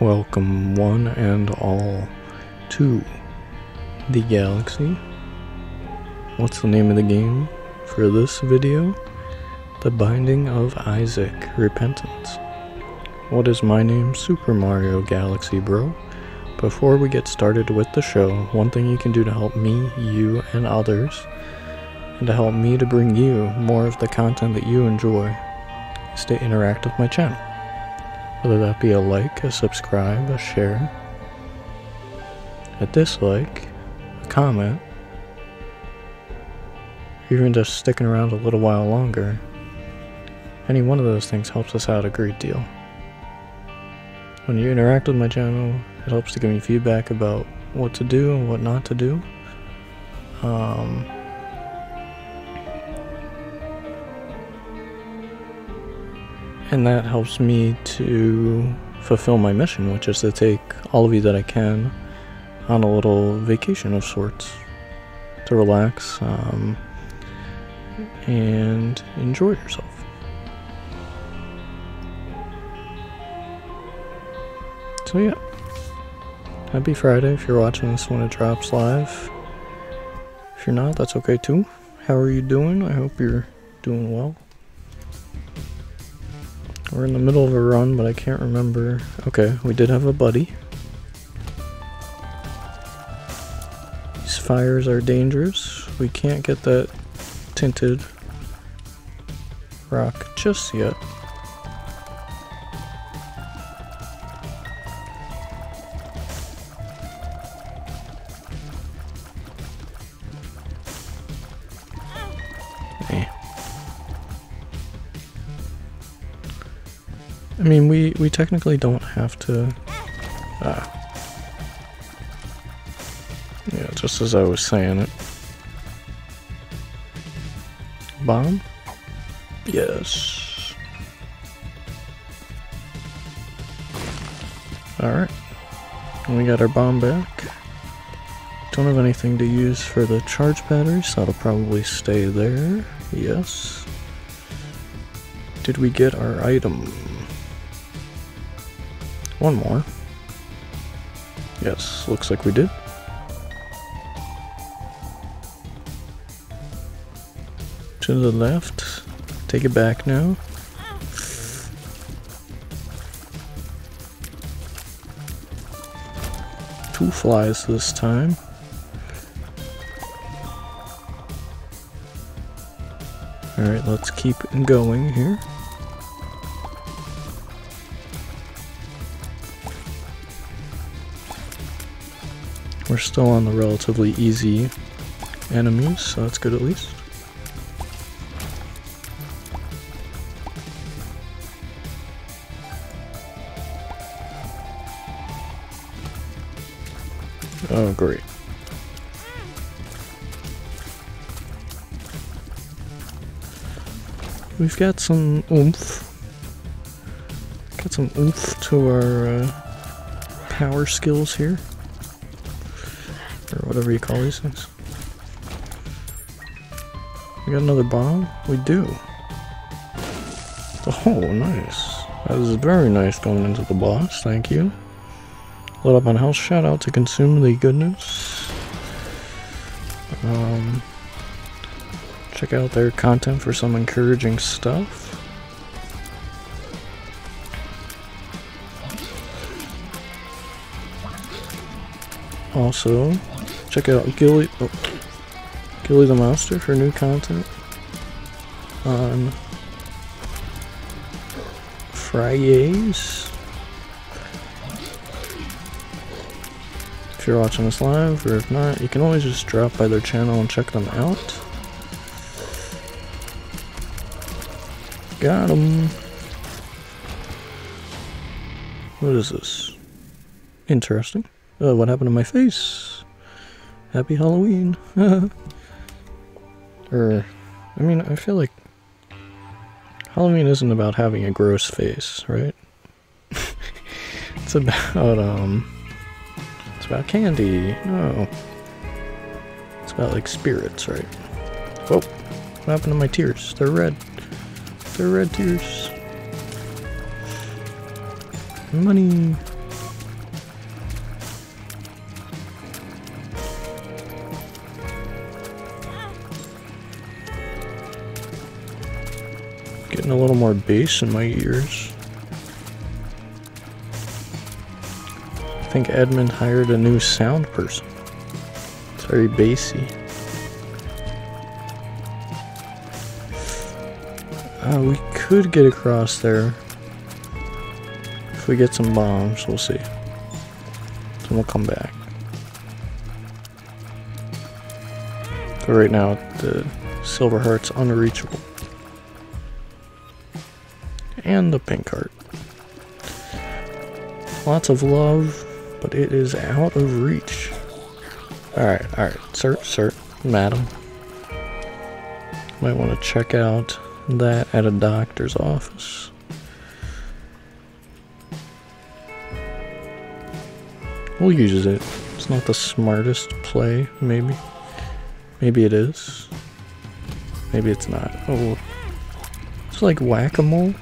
Welcome, one and all, to the galaxy. What's the name of the game for this video? The Binding of Isaac Repentance. What is my name? Super Mario Galaxy, bro. Before we get started with the show, one thing you can do to help me, you, and others, and to help me to bring you more of the content that you enjoy, is to interact with my channel. Whether that be a like, a subscribe, a share, a dislike, a comment, even just sticking around a little while longer, any one of those things helps us out a great deal. When you interact with my channel, it helps to give me feedback about what to do and what not to do. Um, and that helps me to fulfill my mission, which is to take all of you that I can on a little vacation of sorts to relax um, and enjoy yourself. So, yeah. Happy Friday if you're watching this when it drops live. If you're not, that's okay too. How are you doing? I hope you're doing well. We're in the middle of a run, but I can't remember. Okay, we did have a buddy. These fires are dangerous. We can't get that tinted rock just yet. I mean, we, we technically don't have to... Ah. Yeah, just as I was saying it. Bomb? Yes. Alright. We got our bomb back. Don't have anything to use for the charge battery, so that'll probably stay there. Yes. Did we get our item? One more. Yes, looks like we did. To the left. Take it back now. Two flies this time. Alright, let's keep going here. We're still on the relatively easy enemies, so that's good at least. Oh, great. We've got some oomph. Got some oomph to our uh, power skills here. Whatever you call these things. We got another bomb? We do. Oh, nice. That was very nice going into the boss, thank you. Lit up on health, shout out to Consume the Goodness. Um, check out their content for some encouraging stuff. Also, check out Gilly, oh, Gilly the Monster for new content on Fridays. If you're watching this live, or if not, you can always just drop by their channel and check them out. Got him. What is this? Interesting. Oh, what happened to my face? Happy Halloween. or, I mean, I feel like Halloween isn't about having a gross face, right? it's about, um, it's about candy. No. It's about, like, spirits, right? Whoa. What happened to my tears? They're red. They're red tears. Money. Getting a little more bass in my ears. I think Edmund hired a new sound person. It's very bassy. Uh, we could get across there. If we get some bombs, we'll see. Then we'll come back. But right now, the silver heart's unreachable. And the pink heart. Lots of love, but it is out of reach. Alright, alright, sir, sir, madam. Might want to check out that at a doctor's office. We'll use it. It's not the smartest play, maybe. Maybe it is. Maybe it's not. Oh, it's like whack-a-mole.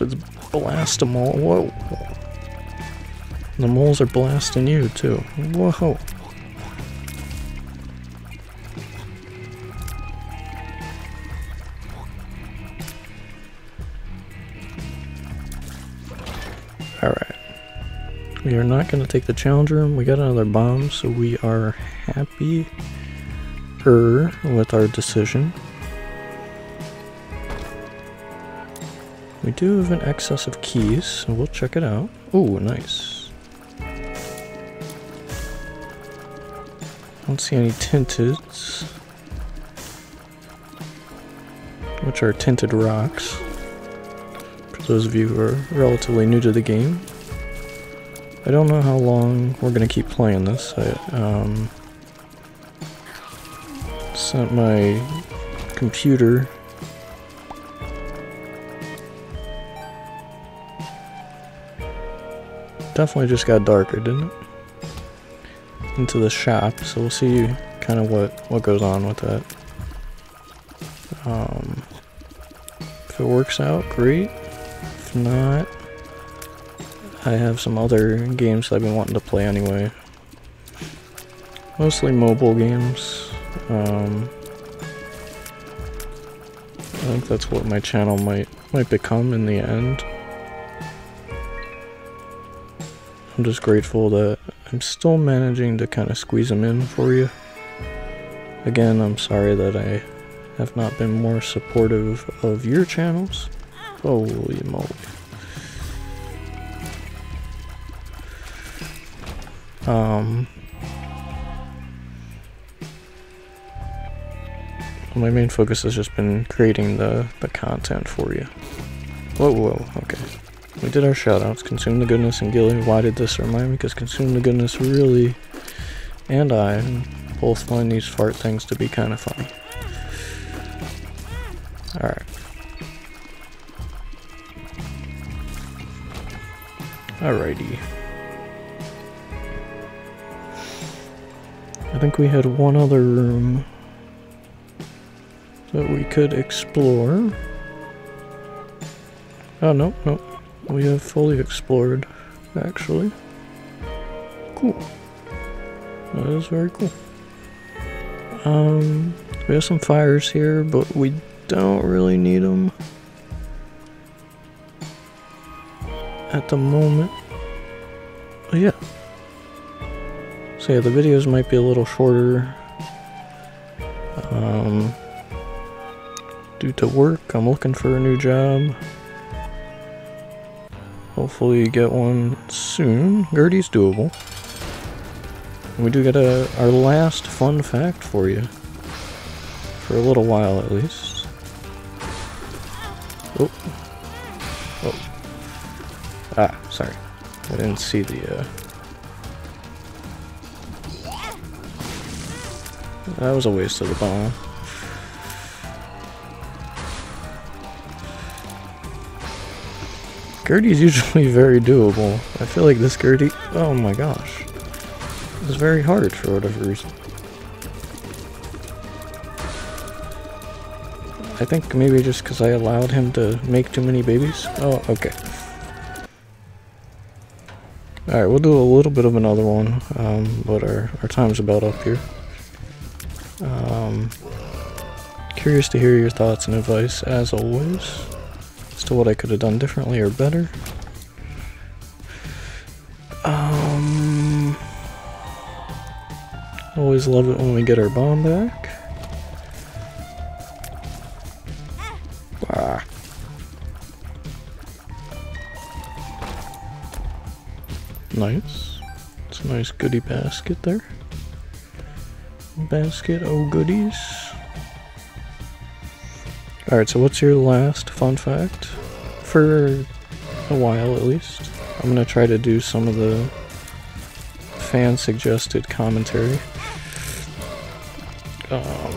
It's blast them all. Whoa. The moles are blasting you too. Whoa. Alright. We are not going to take the challenge room. We got another bomb, so we are happy er with our decision. We do have an excess of keys, so we'll check it out. Oh, nice. Don't see any tinteds. Which are tinted rocks. For those of you who are relatively new to the game. I don't know how long we're to keep playing this. I, um, sent my computer definitely just got darker, didn't it? Into the shop, so we'll see kind of what what goes on with that. Um, if it works out, great. If not, I have some other games I've been wanting to play anyway. Mostly mobile games. Um, I think that's what my channel might might become in the end. I'm just grateful that I'm still managing to kind of squeeze them in for you. Again, I'm sorry that I have not been more supportive of your channels. Holy moly. Um, my main focus has just been creating the, the content for you. Whoa, whoa, okay. We did our shoutouts. Consume the Goodness and Gilly. Why did this remind me? Because Consume the Goodness really, and I, both find these fart things to be kind of funny. Alright. Alrighty. I think we had one other room that we could explore. Oh, no, no. We have fully explored, actually. Cool. That is very cool. Um, we have some fires here, but we don't really need them at the moment. Oh, yeah. So yeah, the videos might be a little shorter. Um, due to work. I'm looking for a new job. Hopefully you get one soon. Gurdy's doable. We do get a our last fun fact for you. For a little while at least. Oh. Oh. Ah, sorry. I didn't see the uh That was a waste of the bomb. Gurdy's usually very doable. I feel like this Gurdy... Oh my gosh. It's very hard for whatever reason. I think maybe just because I allowed him to make too many babies. Oh, okay. Alright, we'll do a little bit of another one, um, but our, our time's about up here. Um, Curious to hear your thoughts and advice, as always, as to what I could have done differently or better. Um, always love it when we get our bomb back. Ah. Nice. It's a nice goodie basket there. Basket of goodies. Alright, so what's your last fun fact? For a while at least. I'm gonna try to do some of the fan suggested commentary. Um,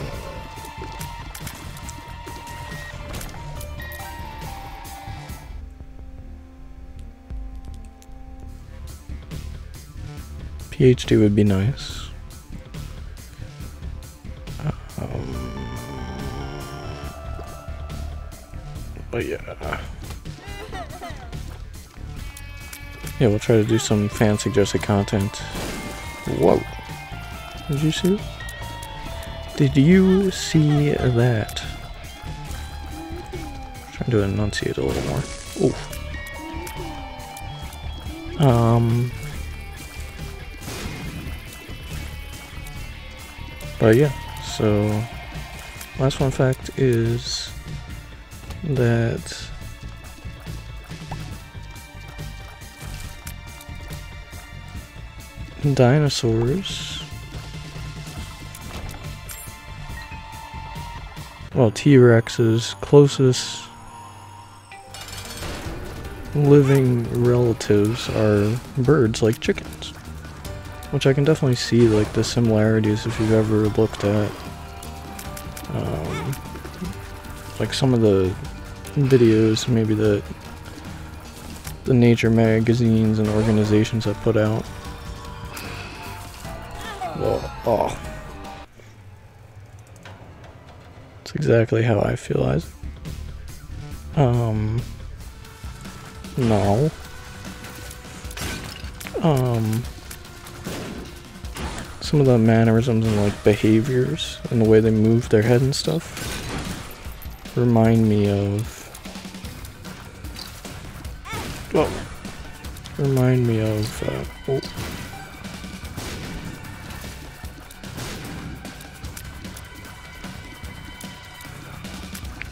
PhD would be nice. But yeah. Yeah, we'll try to do some fan suggested content. Whoa. Did you see? Did you see that? I'm trying to enunciate a little more. Um. But yeah, so last fun fact is that dinosaurs well T-Rex's closest living relatives are birds like chickens which I can definitely see like the similarities if you've ever looked at like some of the videos maybe that the nature magazines and organizations have put out. Well, oh. It's exactly how I feel, Isaac. Um, no. Um, some of the mannerisms and like behaviors and the way they move their head and stuff remind me of well remind me of uh, oh.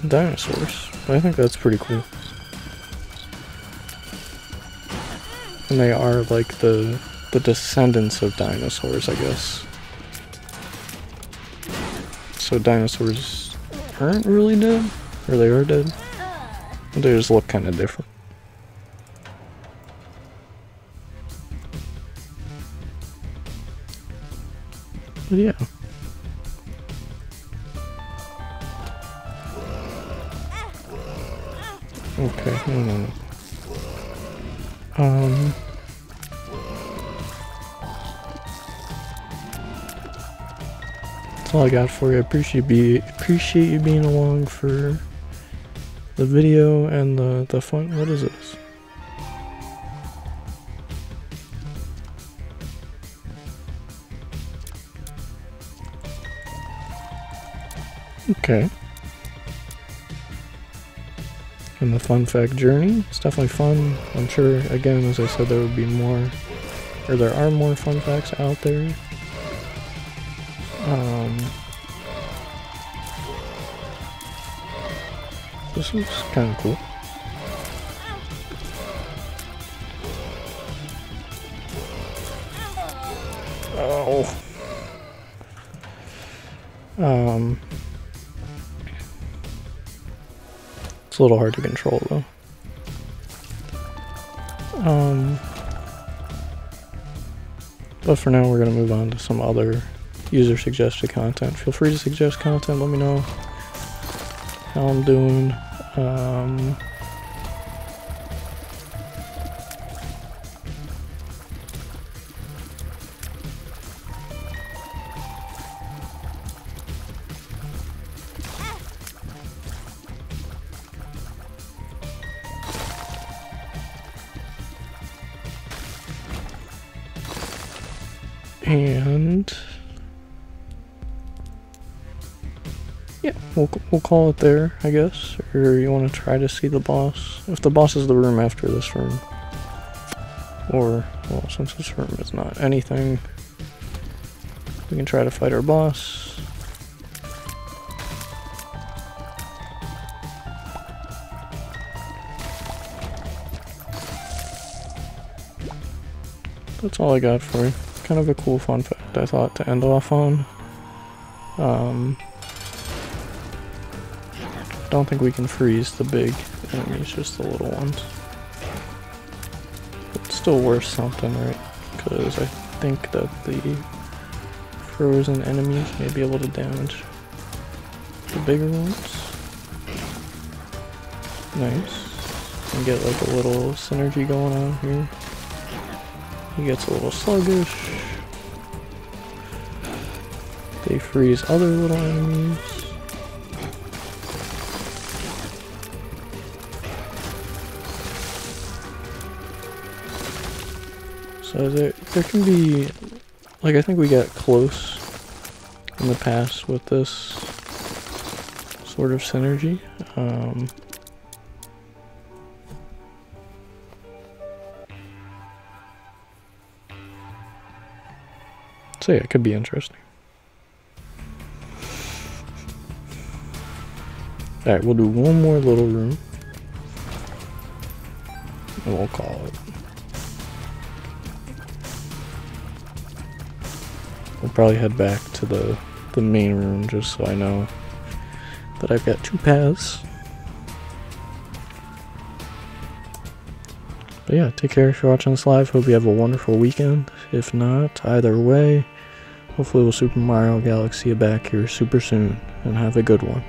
dinosaurs I think that's pretty cool and they are like the the descendants of dinosaurs, I guess. So dinosaurs aren't really dead? Or they are dead? They just look kind of different. But yeah. Okay, no, no, no. Um... That's all I got for you. I appreciate be appreciate you being along for the video and the the fun. What is this? Okay. And the fun fact journey. It's definitely fun. I'm sure, again, as I said, there would be more, or there are more fun facts out there. Uh, Um, this looks kind of cool. Oh. Um, it's a little hard to control though. Um, but for now, we're going to move on to some other user suggested content. Feel free to suggest content. Let me know how I'm doing. Um, and yeah, we'll, we'll call it there, I guess. Or you want to try to see the boss? If the boss is the room after this room. Or, well, since this room is not anything, we can try to fight our boss. That's all I got for you. Kind of a cool fun fact I thought to end off on. Um, don't think we can freeze the big enemies, just the little ones. It's still worth something, right? Because I think that the frozen enemies may be able to damage the bigger ones. Nice. And get like a little synergy going on here. He gets a little sluggish. They freeze other little enemies. So there, there can be, like I think we got close in the past with this sort of synergy. Um, so yeah, it could be interesting. Alright, we'll do one more little room. And we'll call it. We'll probably head back to the, the main room just so I know that I've got two paths. But yeah, take care if you're watching this live. Hope you have a wonderful weekend. If not, either way, hopefully we'll Super Mario Galaxy back here super soon and have a good one.